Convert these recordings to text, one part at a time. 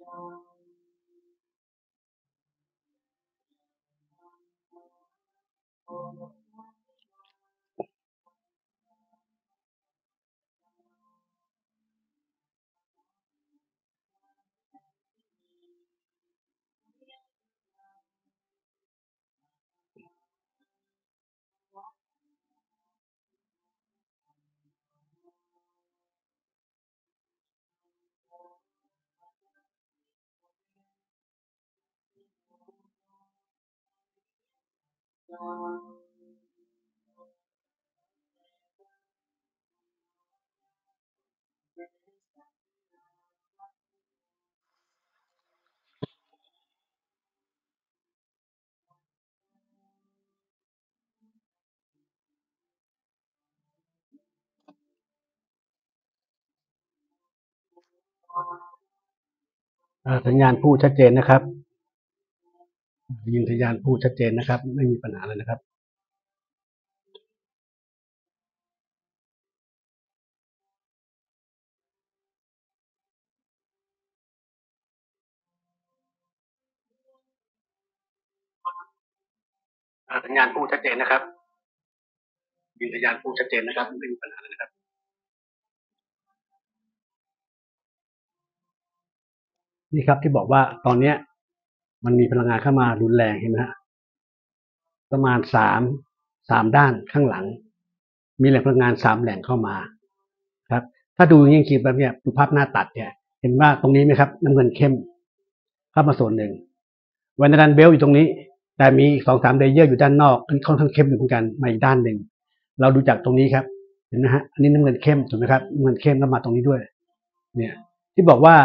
อ่า สัญญาณพูดชัดเจนนะครับ ยืนสัญญาณพูดชัดเจนนะครับ ไม่มีปัญหาเลยนะครับอ่าสัญญาณพูดชัดเจนนะครับยืนสัญญาณพูดชัดเจนนะครับไม่มีปัญหาเลยนะครับ นี่ครับที่บอกว่าตอนเนี้ย มันมีพลังงานเข้ามารุนแรงเห็นไหมฮะประมาณสามสามด้านข้างหลัง มีแหล่งพลังงานสามแหล่งเข้ามาครับ ถ้าดูอย่างนี้จริงๆแบบเนี้ยดูภาพหน้าตัดเนี่ย เห็นว่าตรงนี้ไหมครับ น้ำเงินเข้มเข้ามาส่วนหนึ่งวันดันเบลอยู่ตรงนี้ แต่มีสองสาม layer อยู่ด้านนอกค่อนข้างเข้มอยู่เหมือนกันมาอีกด้านหนึ่งเราดูจากตรงนี้ครับเห็นไหมฮะอันนี้น้ำเงินเข้มถูกไหมครับน้ำเงินเข้มแล้วมาตรงนี้ด้วย เนี่ย ที่บอกว่า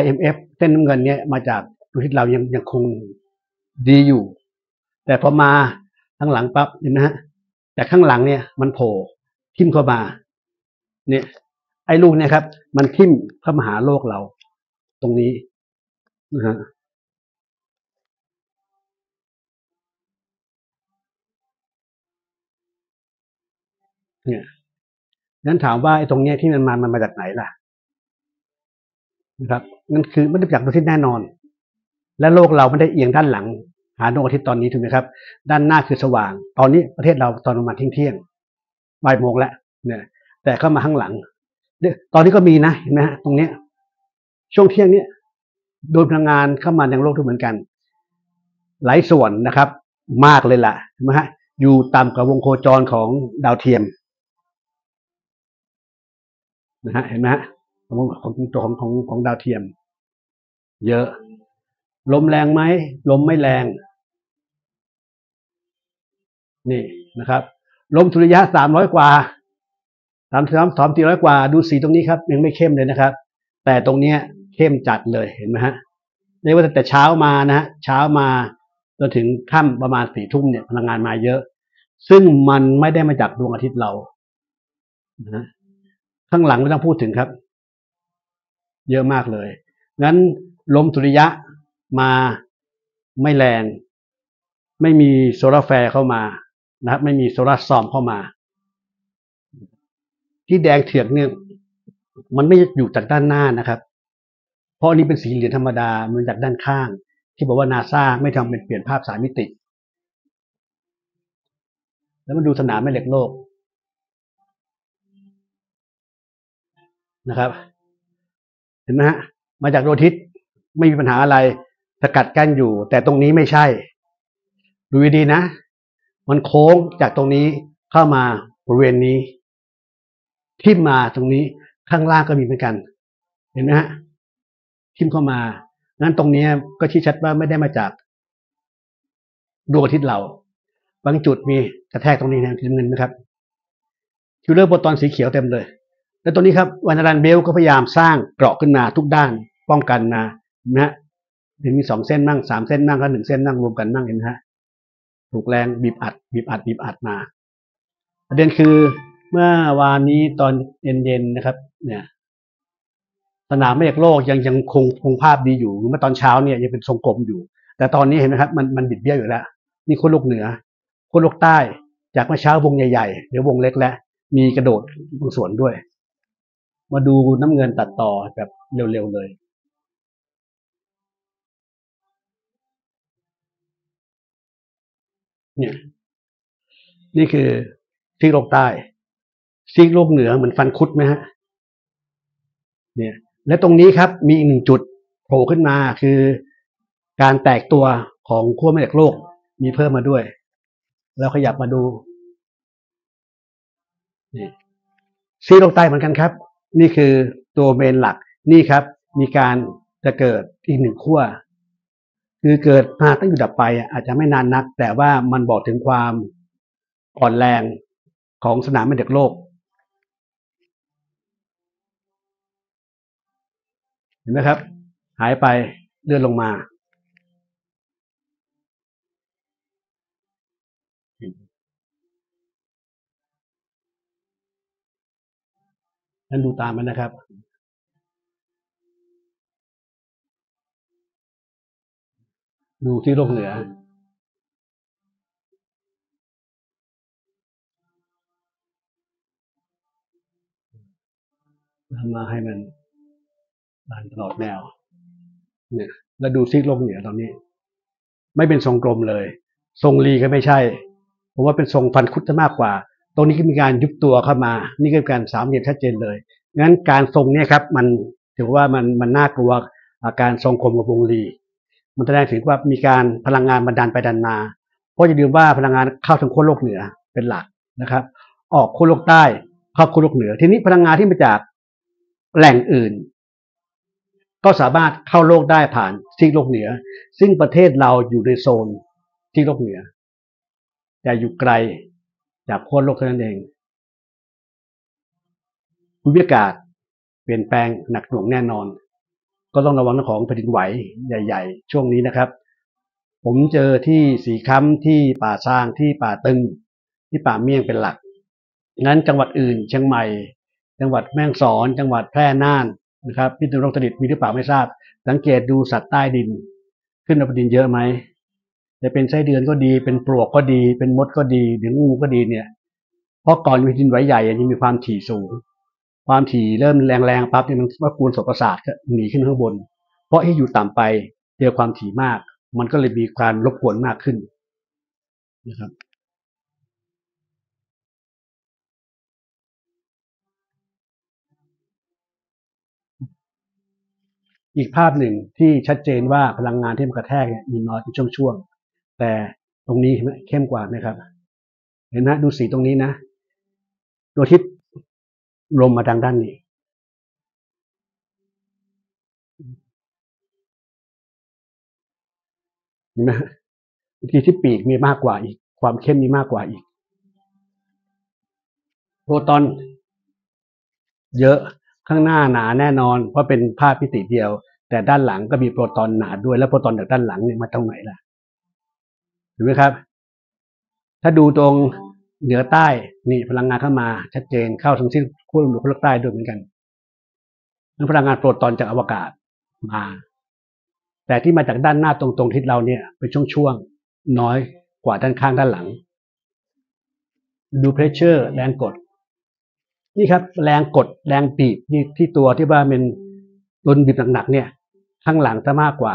IMF เส้นน้ำเงินเนี่ยมาจาก ดวงอาทิตเรายังยังคงดีอยู่ แต่พอมาข้างหลังปั๊บเห็นไหมฮะแต่ข้างหลังเนี่ย มันโผล่ทิ่มเข้ามา เนี่ย ไอ้ลูกเนี่ยครับ มันทิ่มเข้ามาหาโลกเรา ตรงนี้นะฮะเนี่ยนั้นถามว่าไอ้ตรงเนี้ยที่มันมามันมาจากไหนล่ะนะครับนั่นคือไม่ได้จากดวงอาทิตย์แน่นอน และโลกเราไม่ได้เอียงด้านหลัง หาดวงอาทิตย์ตอนนี้ถูกไหมครับ ด้านหน้าคือสว่าง ตอนนี้ประเทศเราตอนประมาณเที่ยงเที่ยงบ่ายโมงแล้วเนี่ยแต่เข้ามาข้างหลังเนี่ยตอนนี้ก็มีนะเห็นไหมฮะตรงเนี้ย ช่วงเที่ยงเนี้ยโดยพลังงานเข้ามายังโลกทุกเหมือนกัน หลายส่วนนะครับ มากเลยล่ะเห็นไหมฮะอยู่ต่ำกว่าวงโคจรของดาวเทียมนะฮะเห็นไหมฮะของของตัวของของของดาวเทียม เยอะ ลมแรงไหมลมไม่แรง นี่นะครับ ลมสุริยะสามร้อยกว่าสามสามสามสี่ร้อยกว่า ดูสีตรงนี้ครับ ยังไม่เข้มเลยนะครับ แต่ตรงเนี้ยเข้มจัดเลยเห็นไหมฮะเรียกว่าแต่เช้ามานะฮะเช้ามาจนถึงค่ำประมาณสี่ทุ่มเนี่ยพลังงานมาเยอะ ซึ่งมันไม่ได้มาจากดวงอาทิตย์เรานะข้างหลังไม่ต้องพูดถึงครับ เยอะมากเลย งั้นลมสุริยะ มาไม่แรง ไม่มีโซลาแฟร์เข้ามานะครับไม่มีโซลาซอมเข้ามา ที่แดงเถือกเนี่ยมันไม่อยู่จากด้านหน้านะครับ เพราะอันนี้เป็นสีเหลืองธรรมดา มันจากด้านข้าง ที่บอกว่านาซาไม่ทำเป็นเปลี่ยนภาพสามมิติ แล้วมาดูสนามแม่เหล็กโลกนะครับ เห็นไหมฮะมาจากดวงอาทิตย์ไม่มีปัญหาอะไร สกัดกั้นอยู่ แต่ตรงนี้ไม่ใช่ ดูดีนะ มันโค้งจากตรงนี้เข้ามาบริเวณนี้ทิ่มมาตรงนี้ข้างล่างก็มีเหมือนกัน เห็นไหมฮะทิ่มเข้ามางั้นตรงนี้ก็ชี้ชัดว่าไม่ได้มาจากดวงอาทิตย์เราบางจุดมีกระแทกตรงนี้นะสีน้ำเงินนะครับคิวเลอร์โปรตอนสีเขียวเต็มเลย แล้วตัวนี้ครับวานารันเบลก็พยายามสร้างเกราะขึ้นมาทุกด้านป้องกันนะนะ ฮะถึงมีสองเส้นมั่งสามเส้นมั่งแล้วหนึ่งเส้นนั่งรวมกันมั่งเห็นไหมฮะถูกแรงบีบอัดบีบอัดบีบอัดมา ประเด็นคือเมื่อวานนี้ตอนเย็นๆนะครับ เนี่ย สนามเมฆโลกยังยังคงคงภาพดีอยู่เมื่อตอนเช้าเนี่ยยังเป็นทรงกลมอยู่ แต่ตอนนี้เห็นไหมครับ มันมันบิดเบี้ยวอยู่แล้วนี่คนโลกเหนือคนโลกใต้จากเมื่อเช้าวงใหญ่ๆเดี๋ยววงเล็กแล้วมีกระโดดบางส่วนด้วย มาดูน้ำเงินตัดต่อแบบเร็วๆเลย เนี่ย นี่คือซีกโลกใต้ซีกโลกเหนือเหมือนฟันคุดไหมฮะ เนี่ย และตรงนี้ครับมีอีกหนึ่งจุดโผล่ขึ้นมาคือการแตกตัวของขั้วแม่เหล็กโลกมีเพิ่มมาด้วย แล้วขยับมาดูนี่ซีกโลกใต้เหมือนกันครับ นี่คือตัวเมนหลักนี่ครับ มีการจะเกิดอีกหนึ่งขั้ว คือเกิดมาตั้งอยู่ดับไปอาจจะไม่นานนัก แต่ว่ามันบอกถึงความอ่อนแรงของสนามแม่เหล็กโลก เห็นไหมครับ หายไปเลื่อนลงมานั่นดูตามมันนะครับ ดูที่โลกเหนือทำมาให้มันบานตลอดแนว เนี่ย แล้วดูซีกโลกเหนือตอนนี้ ไม่เป็นทรงกลมเลย ทรงรีก็ไม่ใช่ผมว่าเป็นทรงฟันคุดจะมากกว่า ตรงนี้ก็มีการยุบตัวเข้ามา นี่ก็การสามเหลี่ยมชัดเจนเลย งั้นการทรงเนี่ยครับ มันถือว่ามันมันน่ากลัวอาการทรงกลมกับวงรี มันแสดงถึงว่ามีการพลังงานบันดาลไปดันมา เพราะอย่าลืมว่าพลังงานเข้าทางขั้วโลกเหนือเป็นหลักนะครับ ออกขั้วโลกใต้เข้าขั้วโลกเหนือ ทีนี้พลังงานที่มาจากแหล่งอื่น ก็สามารถเข้าโลกได้ผ่านซีกโลกเหนือ ซึ่งประเทศเราอยู่ในโซนซีกโลกเหนือแต่อยู่ไกลจากขั้วโลกเท่านั้นเองภูมิอากาศเปลี่ยนแปลงหนักหน่วงแน่นอน ก็ต้องระวังเรื่องของแผ่นดินไหวใหญ่ ๆ ช่วงนี้นะครับ ผมเจอที่สีค้ำที่ป่าซางที่ป่าตึง ที่ป่าเมี่ยงเป็นหลักงั้นจังหวัดอื่น เชียงใหม่ จังหวัดแม่ฮ่องสอน จังหวัดแพร่น่านนะครับพิษณุโลกตดิตมีหรือเปล่าไม่ทราบ สังเกตดูสัตว์ใต้ดิน ขึ้นมาบนดินเยอะไหมจะเป็นไส้เดือนก็ดี เป็นปลวกก็ดี เป็นมดก็ดีหรืองูก็ดีเนี่ย เพราะก่อนมีดินไหวใหญ่ยังมีความถี่สูง ความถี่เริ่มแรงๆปั๊บเนี่ยมันว่ากูลสประสาทก็หนีขึ้นข้างบน เพราะที่อยู่ต่ำไปเจอความถี่มาก มันก็เลยมีการรบกวนมากขึ้นนะครับอีกภาพหนึ่งที่ชัดเจนว่าพลังงานที่มันกระแทกเนี่ยมีน้อยเป็นช่วงๆ แต่ตรงนี้เห็นไหมเข้มกว่าไหมครับ เห็นไหมดูสีตรงนี้นะดวงอาทิตย์ ลมมาทางด้านนี้ เห็นไหมบางทีที่ปีกมีมากกว่าอีก ความเข้มมีมากกว่าอีกโปรตอน เยอะข้างหน้าหนาแน่นอน เพราะเป็นภาพมิติเดียว แต่ด้านหลังก็มีโปรตอนหนาด้วย แล้วโปรตอนจากด้านหลังเนี่ยมาตรงไหนล่ะเห็นไหมครับ ถ้าดูตรง เหนือใต้นี่พลังงานเข้ามาชัดเจนเข้าทั้งสิ้นขั้วโลกขั้วโลกใต้ด้วยเหมือนกันนั่นพลังงานโปรตอนจากอวกาศมา แต่ที่มาจากด้านหน้าตรงๆทิศเราเนี่ยเป็นช่วงๆน้อยกว่าด้านข้างด้านหลัง ดูเพรสเชอร์แรงกด นี่ครับ แรงกดแรงบีบนี่ที่ตัวที่ว่าเป็นโดนบีบหนักๆเนี่ย ข้างหลังจะมากกว่า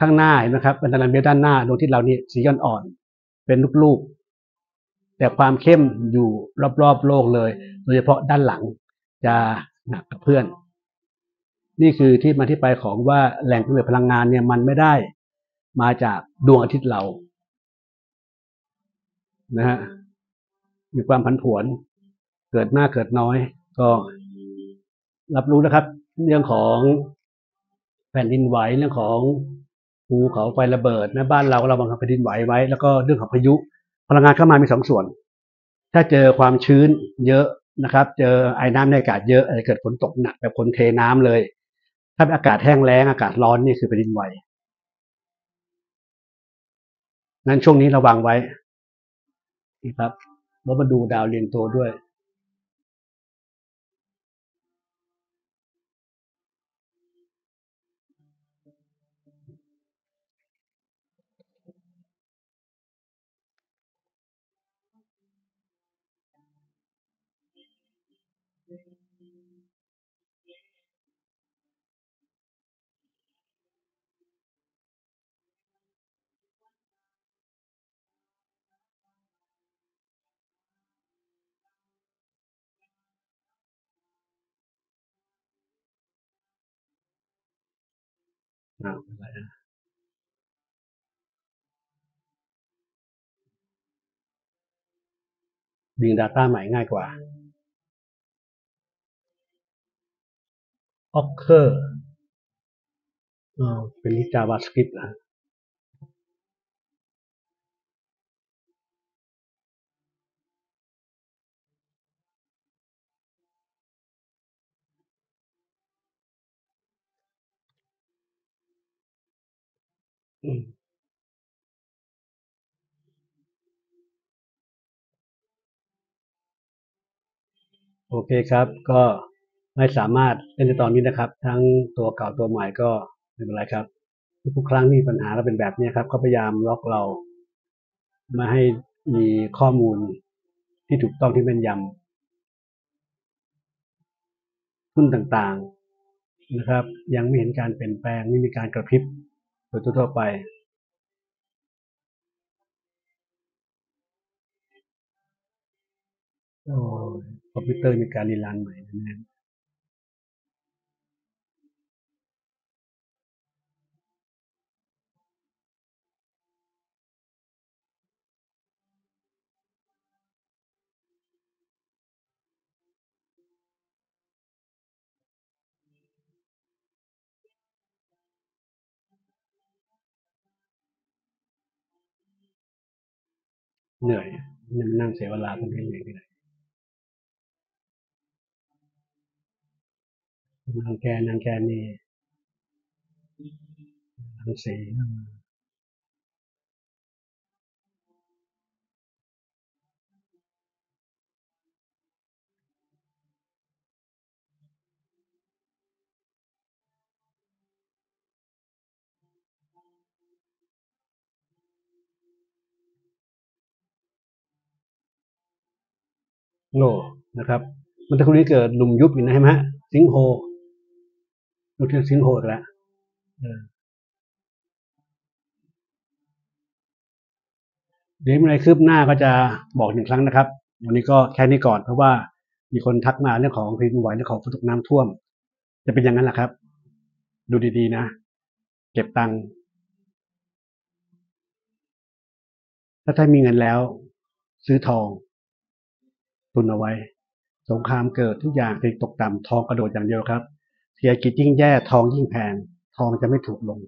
ข้างหน้าเห็นไหมครับเป็นตารางเมตรด้านหน้าดวงที่เรานี่สีอ่อนๆเป็นลูกๆ แต่ความเข้มอยู่รอบๆโลกเลย โดยเฉพาะด้านหลังจะหนักกับเพื่อน นี่คือที่มาที่ไปของว่าแหล่งกำเนิดพลังงานเนี่ยมันไม่ได้มาจากดวงอาทิตย์เรานะฮะมีความผันผวน เกิดมากเกิดน้อย ก็รับรู้นะครับ เรื่องของแผ่นดินไหวเรื่องของภูเขาไฟระเบิดนะบ้านเราก็ระวังคับแผ่นดินไหวไว้ แล้วก็เรื่องของพายุ พลังงานเข้ามามีสองส่วน ถ้าเจอความชื้นเยอะนะครับ เจอไอ้น้ำในอากาศเยอะอาจจะเกิดฝนตกหนักแบบคนเทน้ำเลย ถ้าเป็นอากาศแห้งแล้งอากาศร้อนนี่คือแผ่นดินไหวนั้นช่วงนี้ระวังไว้นะครับแล้วมาดูดาวเรียงตัวด้วย อ้าวเป็นไรนะดึง Data ใหม่ง่ายกว่า Occur อ๋อเป็น JavaScript นะ โอเคครับ ก็ไม่สามารถเล่นในตอนนี้นะครับ ทั้งตัวเก่าตัวใหม่ก็ไม่เป็นไรครับ ทุกครั้งที่ปัญหาเราเป็นแบบนี้ครับเขาพยายามล็อกเราไม่ให้มีข้อมูลที่ถูกต้องที่แม่นยำหุ้นต่างๆนะครับ ยังไม่เห็นการเปลี่ยนแปลงไม่มีการกระพริบ โดยทั่วไปโอ้คอมพิวเตอร์มีการรีลันใหม่แน่ เหนื่อยนี่มันนั่งเสียเวลาตรงนี้เหนื่อยเหนื่อยนั่งแกนั่งแกนี่นั่งสี โง่นะครับมันตะคุนี้เกิดหลุมยุบอยู่นะเห็นไหมฮะสิงโฮดูที่สิงโฮอีกแล้วเออเดี๋ยวมีอะไรคืบหน้าก็จะบอกหนึ่งครั้งนะครับ วันนี้ก็แค่นี้ก่อนเพราะว่ามีคนทักมาเรื่องของแผ่นดินไหวเรื่องของฝนตกน้ำท่วม จะเป็นอย่างนั้นแหละครับ ดูดีๆนะ เก็บตังค์ถ้าท่านมีเงินแล้ว ซื้อทอง ตุนเอาไว้ สงครามเกิดทุกอย่างติดตกต่ำทองกระโดดอย่างเดียวครับเศรษฐกิจยิ่งแย่ทองยิ่งแพงทองจะไม่ถูกลง